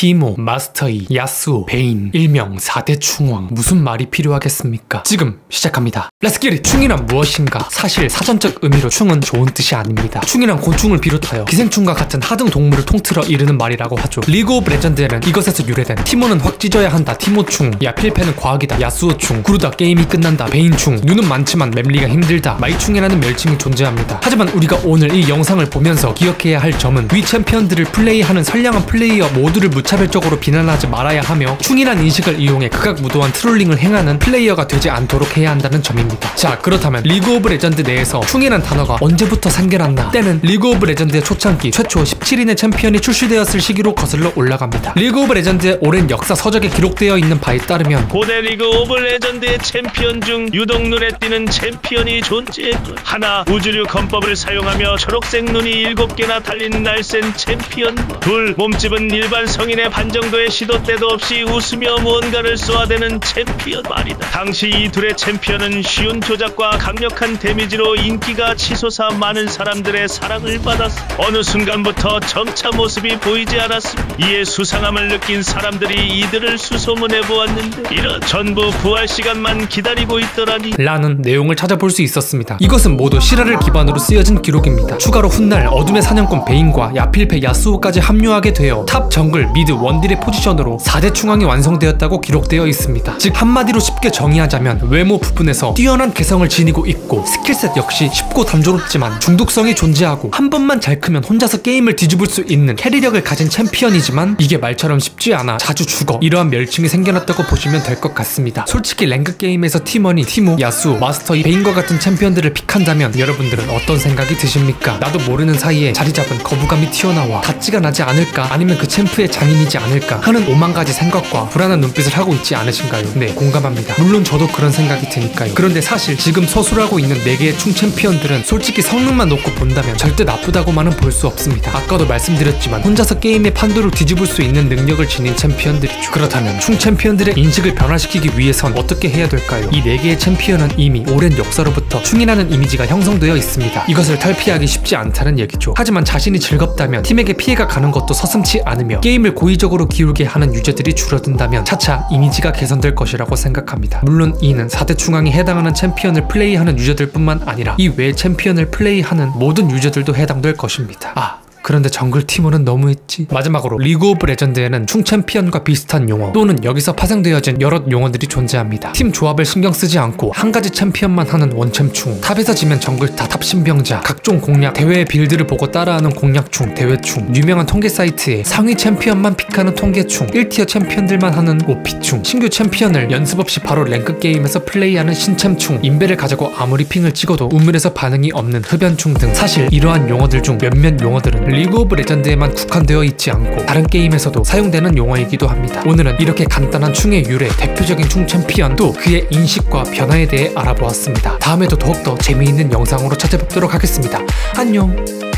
티모, 마스터이, 야스오, 베인, 일명 4대 충왕 무슨 말이 필요하겠습니까? 지금 시작합니다. Let's get it! 충이란 무엇인가? 사실 사전적 의미로 충은 좋은 뜻이 아닙니다. 충이란 곤충을 비롯하여 기생충과 같은 하등 동물을 통틀어 이르는 말이라고 하죠. 리그 오브 레전드에는 이것에서 유래된 티모는 확 찢어야 한다 티모충, 야 필패는 과학이다 야스오충, 구르다 게임이 끝난다 베인충, 눈은 많지만 맵리가 힘들다 마이충이라는 멸칭이 존재합니다. 하지만 우리가 오늘 이 영상을 보면서 기억해야 할 점은 위 챔피언들을 플레이하는 선량한 플레이어 모두를 무차별적으로 비난하지 말아야 하며 충이란 인식을 이용해 극악무도한 trolling을 행하는 플레이어가 되지 않도록 해야 한다는 점입니다. 자 그렇다면 리그 오브 레전드 내에서 충이란 단어가 언제부터 생겨났나? 때는 리그 오브 레전드의 초창기 최초 17인의 챔피언이 출시되었을 시기로 거슬러 올라갑니다. 리그 오브 레전드의 오랜 역사 서적에 기록되어 있는 바에 따르면 고대 리그 오브 레전드의 챔피언 중 유독 눈에 띄는 챔피언이 존재했군. 하나 우주류 검법을 사용하며 초록색 눈이 일곱 개나 달린 날쌘 챔피언. 둘 몸집은 일반 성인 의 반 정도의 시도 때도 없이 웃으며 무언가를 쏘아대는 챔피언 말이다. 당시 이 둘의 챔피언은 쉬운 조작과 강력한 데미지로 인기가 치솟아 많은 사람들의 사랑을 받았어. 어느 순간부터 점차 모습이 보이지 않았습니다. 이에 수상함을 느낀 사람들이 이들을 수소문해 보았는데 이런 전부 부활 시간만 기다리고 있더라니. 라는 내용을 찾아볼 수 있었습니다. 이것은 모두 실화를 기반으로 쓰여진 기록입니다. 추가로 훗날 어둠의 사냥꾼 베인과 야필패 야스오까지 합류하게 되어 top 정글 mid 원딜의 포지션으로 4대 충왕이 완성되었다고 기록되어 있습니다. 즉 한마디로 쉽게 정의하자면 외모 부분에서 뛰어난 개성을 지니고 있고 skill set 역시 쉽고 단조롭지만 중독성이 존재하고 한 번만 잘 크면 혼자서 게임을 뒤집을 수 있는 carry력을 가진 챔피언이지만 이게 말처럼 쉽지 않아 자주 죽어 이러한 멸칭이 생겨났다고 보시면 될 것 같습니다. 솔직히 rank 게임에서 팀원이 티모, 야스오, 마스터이, 베인과 같은 챔피언들을 pick한다면 여러분들은 어떤 생각이 드십니까? 나도 모르는 사이에 자리 잡은 거부감이 튀어나와 갓지가 나지 않을까 아니면 그 champ의 장인 이지 않을까 하는 오만 가지 생각과 불안한 눈빛을 하고 있지 않으신가요? 네 공감합니다. 물론 저도 그런 생각이 드니까요. 그런데 사실 지금 서술하고 있는 4개의 충 챔피언들은 솔직히 성능만 놓고 본다면 절대 나쁘다고만은 볼 수 없습니다. 아까도 말씀드렸지만 혼자서 게임의 판도를 뒤집을 수 있는 능력을 지닌 챔피언들이죠. 그렇다면 충 챔피언들의 인식을 변화시키기 위해선 어떻게 해야 될까요? 이 4개의 챔피언은 이미 오랜 역사로부터 충이라는 이미지가 형성되어 있습니다. 이것을 탈피하기 쉽지 않다는 얘기죠. 하지만 자신이 즐겁다면 팀에게 피해가 가는 것도 서슴치 않으며 게임을 고의적으로 기울게 하는 유저들이 줄어든다면 차차 이미지가 개선될 것이라고 생각합니다. 물론 이는 4대 충왕이 해당하는 챔피언을 플레이하는 유저들뿐만 아니라 이 외 챔피언을 플레이하는 모든 유저들도 해당될 것입니다. 아 그런데 정글 티모는 너무했지. 마지막으로 리그 오브 레전드에는 충 챔피언과 비슷한 용어 또는 여기서 파생되어진 여러 용어들이 존재합니다. 팀 조합을 신경 쓰지 않고 한 가지 챔피언만 하는 원챔충. top에서 지면 정글탓 탑신병자. 각종 공략 대회의 build를 보고 따라하는 공략충 대회충. 유명한 통계 사이트에 상위 챔피언만 pick하는 통계충. 1 tier 챔피언들만 하는 OP충. 신규 챔피언을 연습 없이 바로 rank 게임에서 플레이하는 신챔충. 인베를 가자고 아무리 ping을 찍어도 우물에서 반응이 없는 흡연충 등 사실 이러한 용어들 중 몇몇 용어들은 리그 오브 레전드에만 국한되어 있지 않고 다른 게임에서도 사용되는 용어이기도 합니다. 오늘은 이렇게 간단한 충의 유래, 대표적인 충 챔피언 또 그의 인식과 변화에 대해 알아보았습니다. 다음에도 더욱더 재미있는 영상으로 찾아뵙도록 하겠습니다. 안녕!